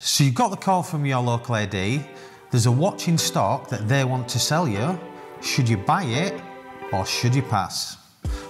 So you got the call from your local AD. There's a watch in stock that they want to sell you. Should you buy it or should you pass?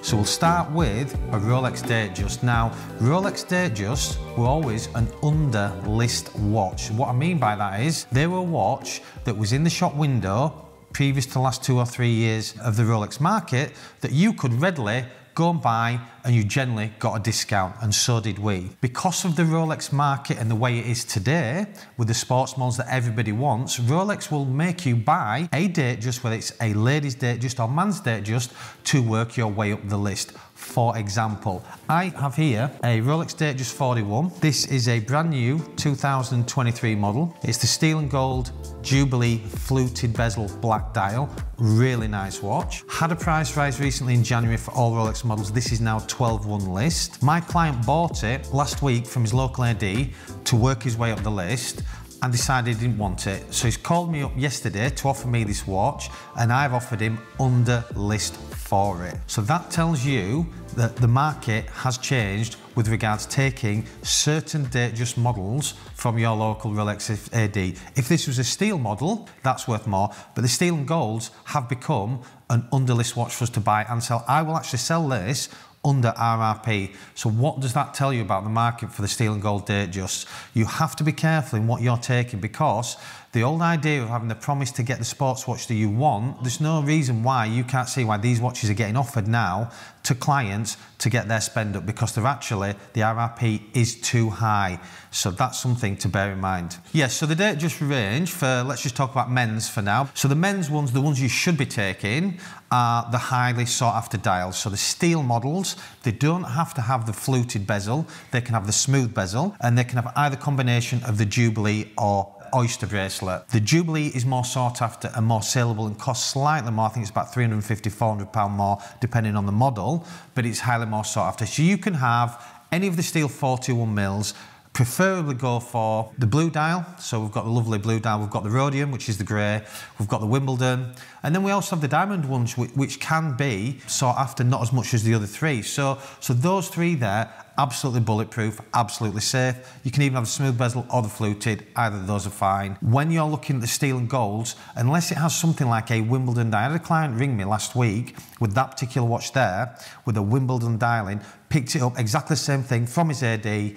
So we'll start with a Rolex Datejust. Now, Rolex Datejust were always an under list watch. What I mean by that is they were a watch that was in the shop window previous to the last two or three years of the Rolex market that you could readily go and buy and you generally got a discount and so did we. Because of the Rolex market and the way it is today with the sports models that everybody wants, Rolex will make you buy a date just, whether it's a ladies Datejust or man's date just, to work your way up the list. For example, I have here a Rolex Datejust 41. This is a brand new 2023 model. It's the steel and gold Jubilee fluted bezel black dial. Really nice watch. Had a price rise recently in January for all Rolex models. This is now 12-1 list. My client bought it last week from his local AD to work his way up the list and decided he didn't want it. So he's called me up yesterday to offer me this watch and I've offered him under list for it. So that tells you that the market has changed with regards to taking certain Datejust models from your local Rolex AD. If this was a steel model, that's worth more, but the steel and golds have become an underlist watch for us to buy and sell. I will actually sell this under RRP. So what does that tell you about the market for the steel and gold date just? You have to be careful in what you're taking because the old idea of having the promise to get the sports watch that you want, there's no reason why you can't see why these watches are getting offered now to clients to get their spend up because they're actually, the RRP is too high. So that's something to bear in mind. Yes, yeah, so the date just range for, let's just talk about men's for now. So the men's ones, the ones you should be taking are the highly sought after dials. So the steel models, they don't have to have the fluted bezel, they can have the smooth bezel, and they can have either combination of the Jubilee or oyster bracelet. The Jubilee is more sought after and more saleable and costs slightly more. I think it's about 350, 400 pound more depending on the model, but it's highly more sought after. So you can have any of the steel 41 mils preferably go for the blue dial. So we've got the lovely blue dial, we've got the rhodium, which is the grey, we've got the Wimbledon, and then we also have the diamond ones, which can be sought after not as much as the other three. So, so those three there absolutely bulletproof, absolutely safe. You can even have the smooth bezel or the fluted, either of those are fine. When you're looking at the steel and golds, unless it has something like a Wimbledon dial, I had a client ring me last week with that particular watch there, with a Wimbledon dialing, picked it up, exactly the same thing from his AD. I,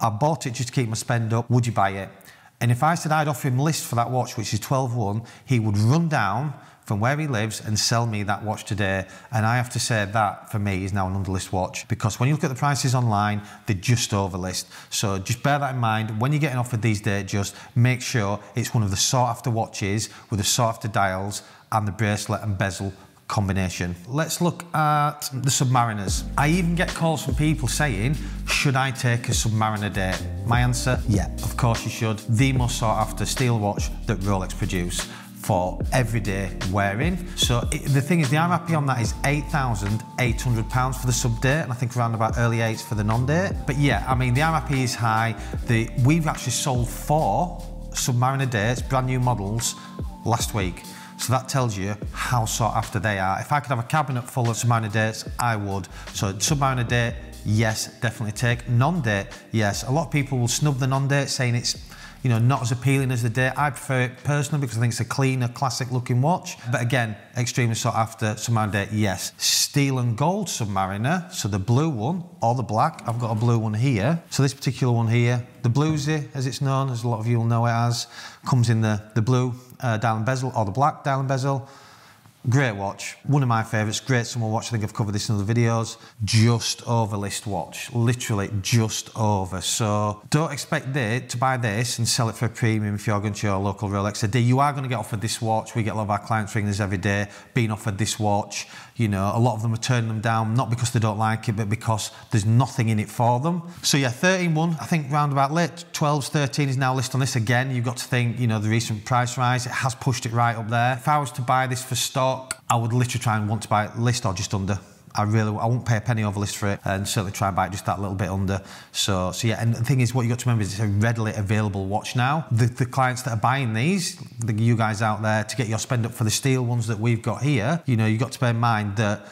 I bought it just to keep my spend up. Would you buy it? And if I said I'd offer him list for that watch, which is 12-1, he would run down from where he lives and sell me that watch today. And I have to say that for me is now an underlist watch because when you look at the prices online, they're just overlist. So just bear that in mind. When you're getting offered these days, just make sure it's one of the sought after watches with the sought after dials and the bracelet and bezel combination. Let's look at the Submariners. I even get calls from people saying, should I take a Submariner date? My answer, yeah, of course you should. The most sought after steel watch that Rolex produce for everyday wearing. So it, the thing is, the RRP on that is £8,800 for the sub date, and I think around about early eights for the non date. But yeah, I mean, the RRP is high. The, we've actually sold four Submariner dates, brand new models, last week. So that tells you how sought after they are. If I could have a cabinet full of Submariner dates, I would. So Submariner date, yes, definitely take. Non-date, yes. A lot of people will snub the non-date saying it's you know, not as appealing as the date. I prefer it personally because I think it's a cleaner, classic looking watch. But again, extremely sought after Submariner yes. Steel and gold Submariner, so the blue one or the black. I've got a blue one here. So this particular one here, the bluesy, as it's known, as a lot of you will know it as, comes in the, the blue uh, dial and bezel or the black dial and bezel. Great watch, one of my favourites, great summer watch, I think I've covered this in other videos. Just over list watch, literally just over. So don't expect it to buy this and sell it for a premium if you're going to your local Rolex AD. You are going to get offered this watch, we get a lot of our clients ringing us every day, being offered this watch. You know, a lot of them are turning them down, not because they don't like it, but because there's nothing in it for them. So yeah, 13-1, I think round about late, 12s, 13 is now listed on this again. You've got to think, you know, the recent price rise, it has pushed it right up there. If I was to buy this for stock, stock, I would literally try and want to buy it list or just under. I really, I won't pay a penny over list for it, and certainly try and buy it just that little bit under. So, so yeah. And the thing is, what you got to remember is it's a readily available watch now. The, the clients that are buying these, the, you guys out there, to get your spend up for the steel ones that we've got here, you know, you've got to bear in mind that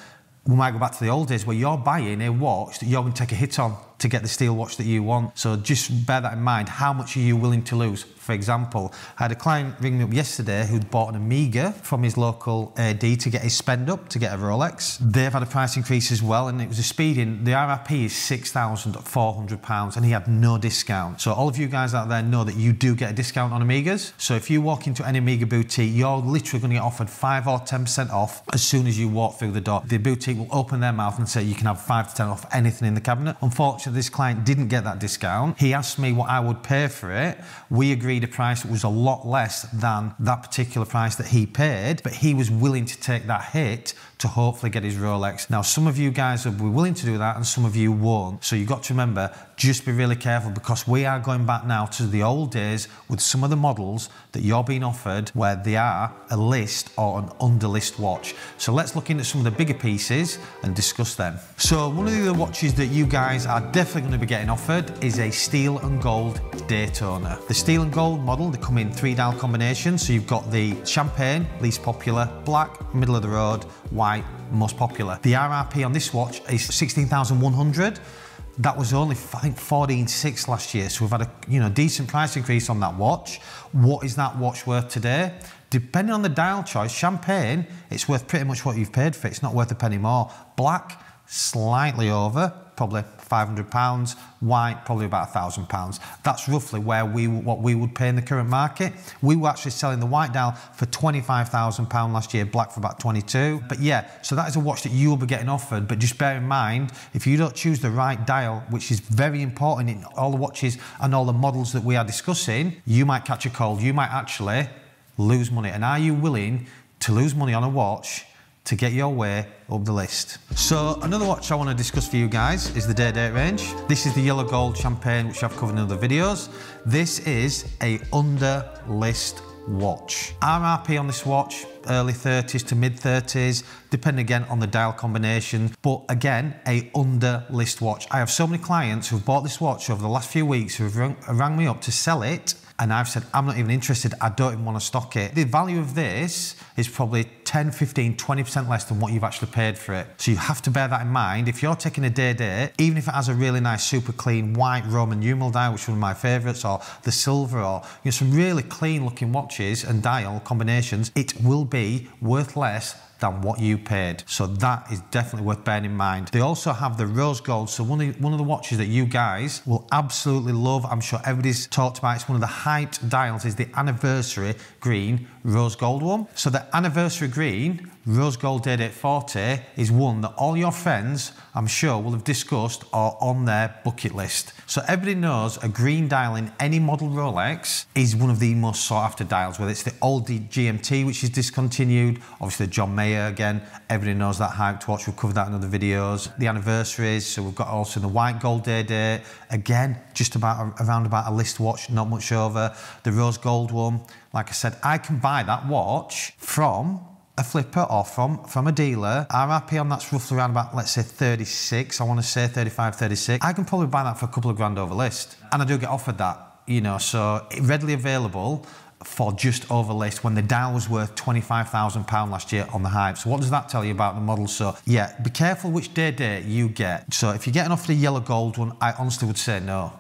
we might go back to the old days where you're buying a watch that you're going to take a hit on to get the steel watch that you want. So just bear that in mind. How much are you willing to lose? For example, I had a client ring me up yesterday who'd bought an Omega from his local uh, AD to get his spend up to get a Rolex. They've had a price increase as well, and it was a speeding. The RRP is £6,400 and he had no discount. So all of you guys out there know that you do get a discount on Omegas. So if you walk into any Omega boutique, you're literally going to get offered 5 or 10% off as soon as you walk through the door. The boutique will open their mouth and say you can have 5 to 10 off anything in the cabinet. Unfortunately, this client didn't get that discount. He asked me what I would pay for it. We agreed a price that was a lot less than that particular price that he paid, but he was willing to take that hit to hopefully get his Rolex. Now, some of you guys will be willing to do that and some of you won't. So you've got to remember, just be really careful because we are going back now to the old days with some of the models that you're being offered where they are a list or an under list watch. So let's look into some of the bigger pieces and discuss them. So one of the watches that you guys are definitely going to be getting offered is a steel and gold Daytona. The steel and gold model, they come in three dial combinations. So you've got the champagne, least popular, black, middle of the road, white, most popular. The RRP on this watch is 16,100. That was only, I think, 14.6 last year. So we've had a you know decent price increase on that watch. What is that watch worth today? Depending on the dial choice, champagne, it's worth pretty much what you've paid for. It's not worth a penny more. Black, slightly over, probably 500 pounds. White, probably about thousand pounds. That's roughly where we what we would pay in the current market. We were actually selling the white dial for 25,000 pound last year, black for about 22. But yeah, so that is a watch that you will be getting offered. But just bear in mind, if you don't choose the right dial, which is very important in all the watches and all the models that we are discussing, you might catch a cold. You might actually lose money. And are you willing to lose money on a watch to get your way up the list. So another watch I want to discuss for you guys is the Day Date range. This is the yellow gold champagne which I've covered in other videos. This is a under list watch. RRP on this watch, early 30s to mid 30s, depending again on the dial combination, but again, a under list watch. I have so many clients who've bought this watch over the last few weeks who've rang, rang me up to sell it and I've said, I'm not even interested, I don't even want to stock it. The value of this is probably 10, 15, 20% less than what you've actually paid for it. So you have to bear that in mind. If you're taking a day date, even if it has a really nice, super clean white Roman numeral dial, which is one of my favourites, or the silver, or you know, some really clean looking watches and dial combinations, it will be worth less than what you paid. So that is definitely worth bearing in mind. They also have the rose gold. So one of the, one of the watches that you guys will absolutely love, I'm sure everybody's talked about, it's one of the height dials, is the anniversary green rose gold one. So the anniversary green rose gold Date 40 is one that all your friends, I'm sure, will have discussed or on their bucket list. So everybody knows a green dial in any model Rolex is one of the most sought after dials, whether it's the old GMT, which is discontinued, obviously the John Mayer again, everybody knows that hyped watch, we've covered that in other videos. The anniversaries, so we've got also the white gold Day Date, again, just about around about a list watch, not much over. The rose gold one, like I said, I can buy that watch from a flipper or from, from a dealer, RRP on that's roughly around about, let's say 36, I want to say 35, 36. I can probably buy that for a couple of grand over list. And I do get offered that, you know, so readily available for just over list when the dial was worth £25,000 last year on the hype. So what does that tell you about the model? So yeah, be careful which day date you get. So if you're getting off the yellow gold one, I honestly would say no.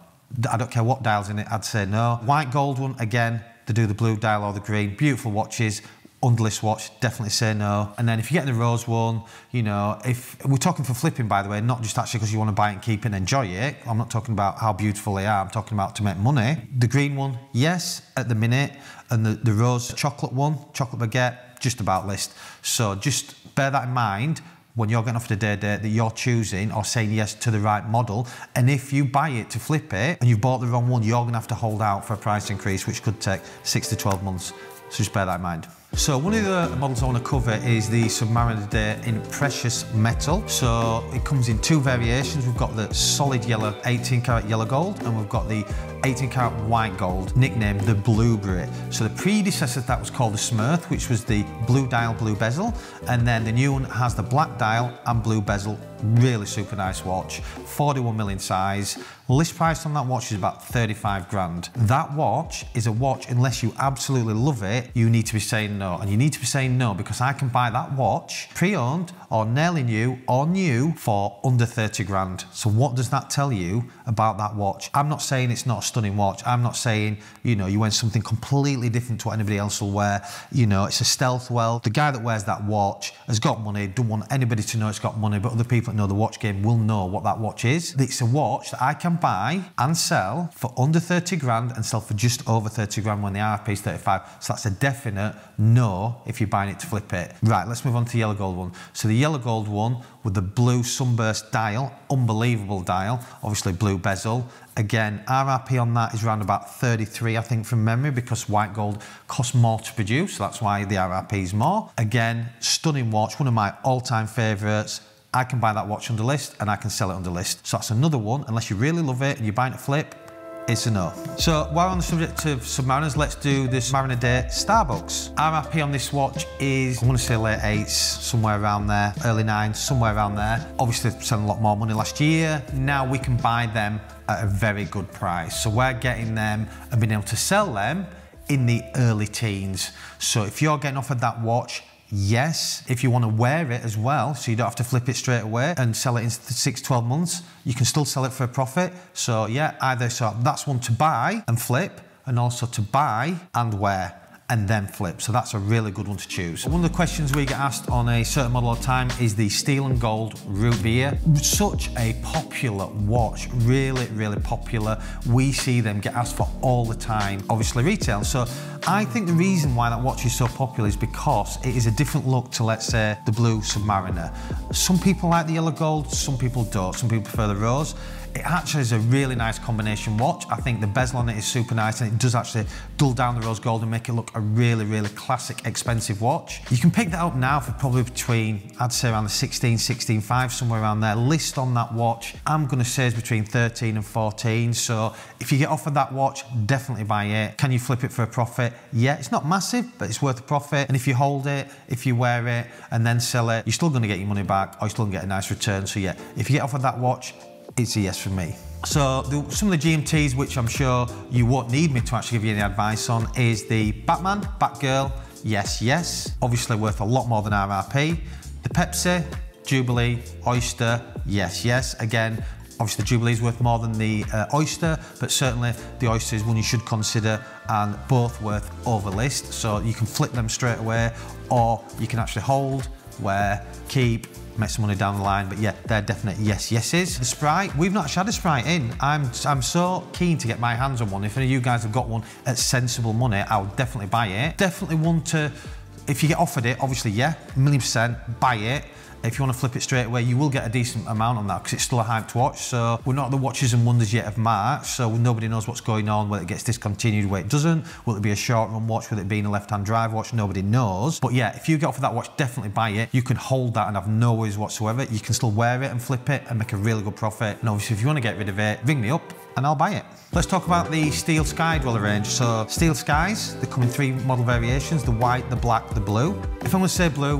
I don't care what dial's in it, I'd say no. White gold one, again, to do the blue dial or the green. Beautiful watches. Underlist watch, definitely say no. And then if you're getting the rose one, you know, if we're talking for flipping, by the way, not just actually because you want to buy it and keep and enjoy it. I'm not talking about how beautiful they are. I'm talking about to make money. The green one, yes, at the minute, and the, the rose chocolate one, chocolate baguette, just about list. So just bear that in mind when you're getting off the day date that you're choosing or saying yes to the right model. And if you buy it to flip it and you've bought the wrong one, you're going to have to hold out for a price increase, which could take six to 12 months. So just bear that in mind. So one of the models I want to cover is the Submariner Date in precious metal. So it comes in two variations. We've got the solid yellow 18 karat yellow gold and we've got the 18 karat white gold, nicknamed the Blueberry. So the predecessor that was called the Smurf, which was the blue dial, blue bezel. And then the new one has the black dial and blue bezel Really super nice watch. 41 million size. List price on that watch is about 35 grand. That watch is a watch, unless you absolutely love it, you need to be saying no. And you need to be saying no because I can buy that watch pre-owned or nearly new or new for under 30 grand. So what does that tell you about that watch? I'm not saying it's not a stunning watch. I'm not saying, you know, you went something completely different to what anybody else will wear. You know, it's a stealth well. The guy that wears that watch has got money, don't want anybody to know it's got money, but other people that know the watch game will know what that watch is. It's a watch that I can buy and sell for under 30 grand and sell for just over 30 grand when the RRP is 35. So that's a definite no if you're buying it to flip it. Right, let's move on to the yellow gold one. So the yellow gold one with the blue sunburst dial, unbelievable dial, obviously blue bezel. Again, RRP on that is around about 33, I think, from memory, because white gold costs more to produce, so that's why the RRP is more. Again, stunning watch, one of my all-time favourites. I can buy that watch under list and I can sell it under list. So that's another one, unless you really love it and you're buying it flip, it's a no. So while on the subject of Submariners, let's do this Submariner Date Starbucks. RRP on this watch is, I want to say late eights, somewhere around there, early nines, somewhere around there. Obviously selling a lot more money last year. Now we can buy them at a very good price. So we're getting them and being able to sell them in the early teens. So if you're getting offered that watch, Yes, if you want to wear it as well, so you don't have to flip it straight away and sell it in six, 12 months, you can still sell it for a profit. So yeah, either so that's one to buy and flip and also to buy and wear and then flip. So that's a really good one to choose. One of the questions we get asked on a certain model of time is the steel and gold root. Such a popular watch, really, really popular. We see them get asked for all the time, obviously retail. So I think the reason why that watch is so popular is because it is a different look to, let's say, the blue Submariner. Some people like the yellow gold, some people don't. Some people prefer the rose. It actually is a really nice combination watch. I think the bezel on it is super nice and it does actually dull down the rose gold and make it look a really, really classic, expensive watch. You can pick that up now for probably between, I'd say around the 16, 16.5, somewhere around there. List on that watch, I'm gonna say is between 13 and 14. So if you get offered that watch, definitely buy it. Can you flip it for a profit? Yeah, it's not massive, but it's worth a profit. And if you hold it, if you wear it and then sell it, you're still gonna get your money back or you're still gonna get a nice return. So yeah, if you get offered that watch, it's a yes from me. So the, some of the GMTs, which I'm sure you won't need me to actually give you any advice on, is the Batman, Batgirl, yes, yes. Obviously worth a lot more than RRP. The Pepsi, Jubilee, Oyster, yes, yes. Again, obviously the Jubilee is worth more than the uh, Oyster, but certainly the Oyster is one you should consider and both worth over list. So you can flip them straight away or you can actually hold, wear, keep, make some money down the line. But yeah, they're definite yes yeses. The Sprite, we've not had a Sprite in. I'm I'm so keen to get my hands on one. If any of you guys have got one at sensible money, I would definitely buy it. Definitely want to, if you get offered it, obviously yeah, million percent, buy it. If you want to flip it straight away, you will get a decent amount on that because it's still a hyped watch. So we're not the watches and wonders yet of March, so nobody knows what's going on, whether it gets discontinued, whether it doesn't. Will it be a short run watch? Will it be a left-hand drive watch? Nobody knows. But yeah, if you get off of that watch, definitely buy it. You can hold that and have no worries whatsoever. You can still wear it and flip it and make a really good profit. And obviously, if you want to get rid of it, ring me up and I'll buy it. Let's talk about the Steel Sky Dweller range. So Steel Skies, they come in three model variations, the white, the black, the blue. If I'm gonna say blue,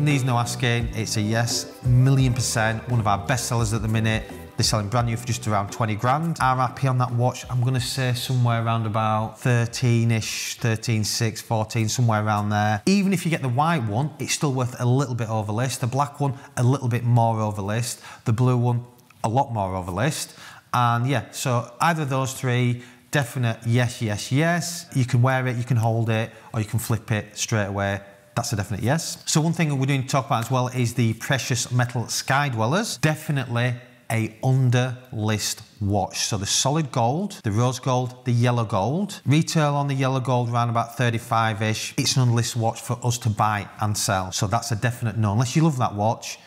needs no asking. It's a yes, million percent. One of our best sellers at the minute. They're selling brand new for just around 20 grand. RRP on that watch, I'm gonna say somewhere around about 13-ish, 13, 6, 14, somewhere around there. Even if you get the white one, it's still worth a little bit over list. The black one, a little bit more over list. The blue one, a lot more over list. And yeah, so either those three, definite yes, yes, yes. You can wear it, you can hold it, or you can flip it straight away that's a definite yes. So one thing we're doing to talk about as well is the precious metal sky dwellers. Definitely a under list watch. So the solid gold, the rose gold, the yellow gold. Retail on the yellow gold around about 35-ish. It's an list watch for us to buy and sell. So that's a definite no. Unless you love that watch,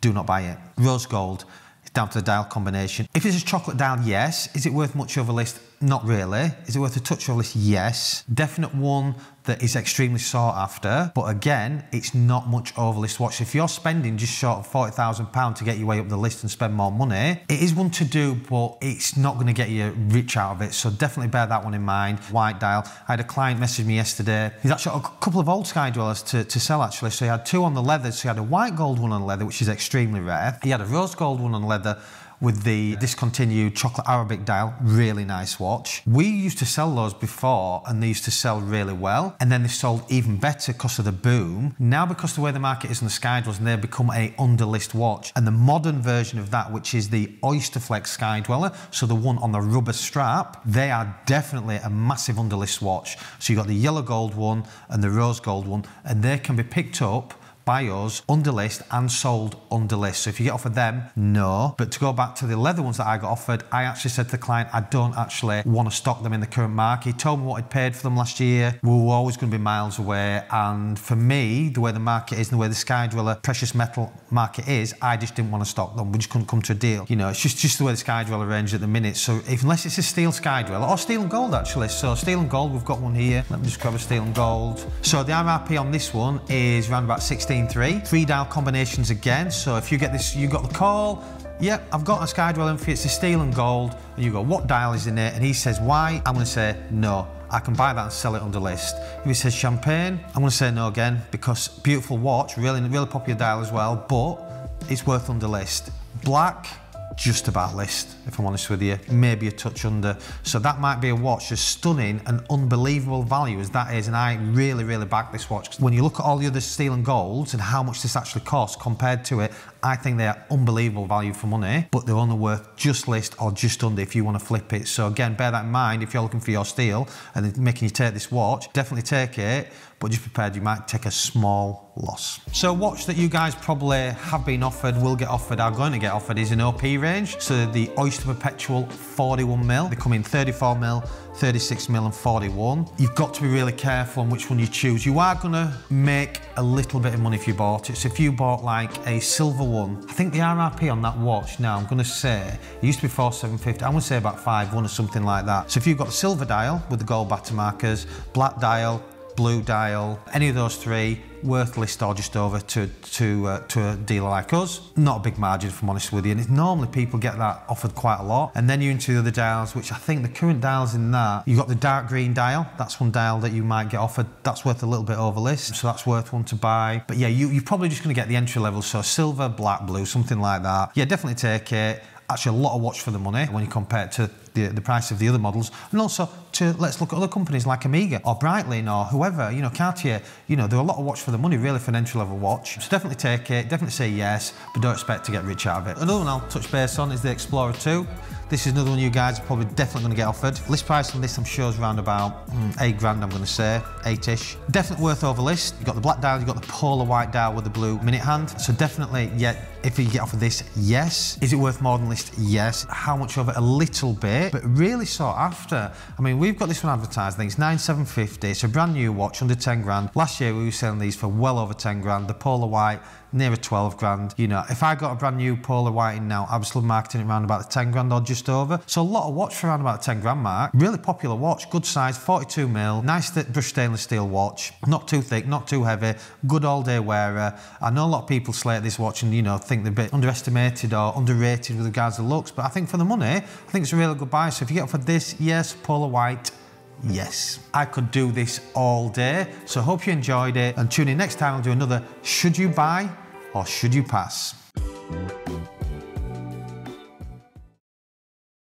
do not buy it. Rose gold, it's down to the dial combination. If it's a chocolate dial, yes. Is it worth much of a list? Not really. Is it worth a touch of list? Yes. Definite one that is extremely sought after. But again, it's not much over list watch. If you're spending just short of £40,000 to get your way up the list and spend more money, it is one to do, but it's not going to get you rich out of it. So definitely bear that one in mind. White dial. I had a client message me yesterday. He's actually got a couple of old Sky Dwellers to, to sell actually. So he had two on the leather. So he had a white gold one on leather, which is extremely rare. He had a rose gold one on leather with the discontinued chocolate Arabic dial. Really nice watch. We used to sell those before and they used to sell really well. And then they sold even better because of the boom. Now because the way the market is on the Skydwellers and they've become a underlist watch. And the modern version of that, which is the Oysterflex Skydweller, so the one on the rubber strap, they are definitely a massive underlist watch. So you've got the yellow gold one and the rose gold one, and they can be picked up by us under list and sold under list. So if you get offered them, no. But to go back to the leather ones that I got offered, I actually said to the client, I don't actually want to stock them in the current market. He told me what he'd paid for them last year. We were always going to be miles away. And for me, the way the market is and the way the Sky Dweller precious metal market is, I just didn't want to stock them. We just couldn't come to a deal. You know, it's just, just the way the Sky Dweller range at the minute. So if, unless it's a steel Sky Dweller, or steel and gold actually. So steel and gold, we've got one here. Let me just grab a steel and gold. So the RRP on this one is around about 16 16.3. Three dial combinations again. So if you get this, you got the call, yeah, I've got a Sky Dweller for it's a steel and gold. And you go, what dial is in it? And he says, why? I'm gonna say, no. I can buy that and sell it under list. If he says champagne, I'm gonna say no again because beautiful watch, really, really popular dial as well, but it's worth under list. Black, just about list, if I'm honest with you, maybe a touch under. So that might be a watch as stunning and unbelievable value as that is, and I really, really back this watch. When you look at all the other steel and golds and how much this actually costs compared to it, I think they are unbelievable value for money, but they're only worth just list or just under if you want to flip it. So again, bear that in mind if you're looking for your steel and making you take this watch, definitely take it, but just prepared you might take a small loss. So watch that you guys probably have been offered, will get offered, are going to get offered is an OP range. So the Oyster Perpetual 41 mil. They come in 34 mil, 36 mil and 41. You've got to be really careful on which one you choose. You are gonna make a little bit of money if you bought it. So if you bought like a silver one, I think the RRP on that watch now, I'm gonna say, it used to be 4750, I'm gonna say about 5 one or something like that. So if you've got the silver dial with the gold baton markers, black dial, blue dial, any of those three, worth list or just over to to uh, to a dealer like us. Not a big margin, if I'm honest with you. And it's normally people get that offered quite a lot. And then you're into the other dials, which I think the current dials in that, you've got the dark green dial. That's one dial that you might get offered. That's worth a little bit over list, so that's worth one to buy. But yeah, you, you're probably just going to get the entry level, so silver, black, blue, something like that. Yeah, definitely take it actually a lot of watch for the money when you compare it to the, the price of the other models. And also to let's look at other companies like Omega or Breitling or whoever, you know, Cartier, you know, there are a lot of watch for the money really for an entry level watch. So definitely take it, definitely say yes, but don't expect to get rich out of it. Another one I'll touch base on is the Explorer 2. This is another one you guys are probably definitely going to get offered. List price on this I'm sure is around about mm, eight grand I'm going to say, eight-ish. Definitely worth over list. You've got the black dial, you've got the polar white dial with the blue minute hand. So definitely, yeah, if you get offered this, yes. Is it worth more than list? Yes. How much of it? A little bit, but really sought after. I mean, we've got this one advertised, I think it's 9750. It's a brand new watch, under 10 grand. Last year we were selling these for well over 10 grand. The polar white, near a 12 grand. You know, if I got a brand new polar white in now, I was still marketing it around about the 10 grand or just over. So a lot of watch for around about the 10 grand mark. Really popular watch, good size, 42 mil, nice brushed stainless steel watch. Not too thick, not too heavy, good all day wearer. I know a lot of people slate this watch and, you know, think they're a bit underestimated or underrated with regards to looks, but I think for the money, I think it's a really good buy. So if you get for this, yes, polar white, Yes, I could do this all day. So hope you enjoyed it and tune in next time I'll do another Should You Buy or Should You Pass?